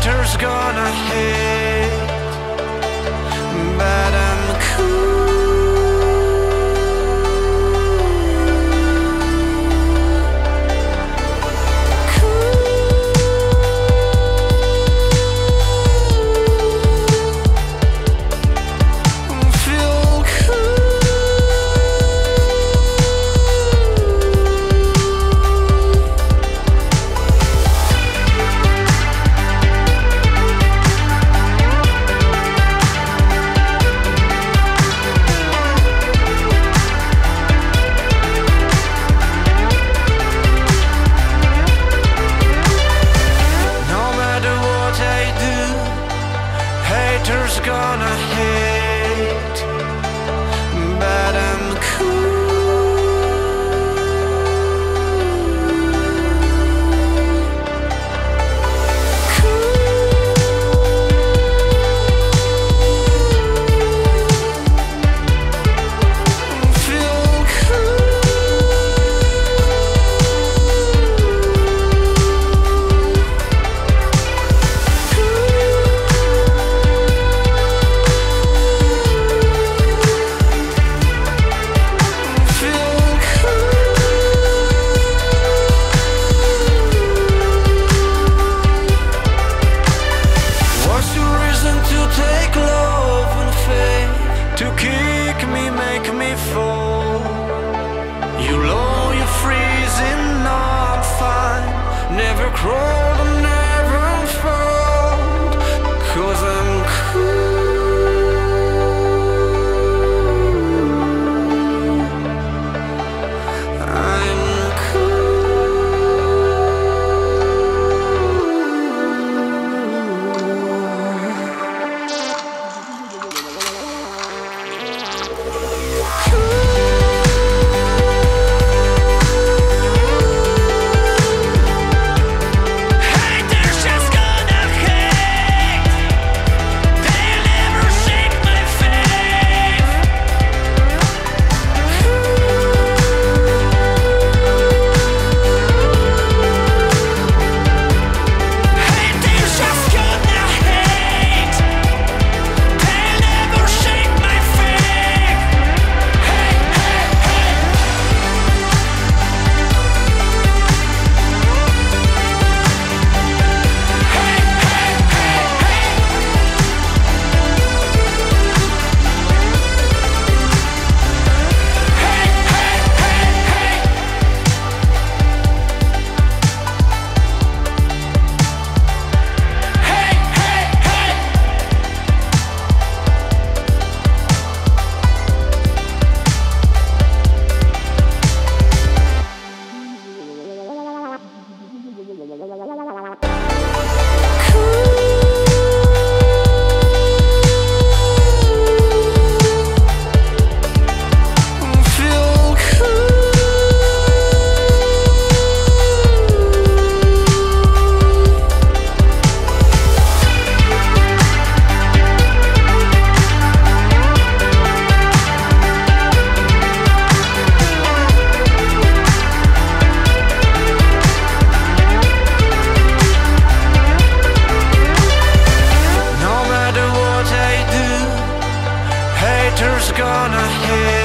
winter's gonna hit. chosen to take love and faith, To kick me, make me fall. head.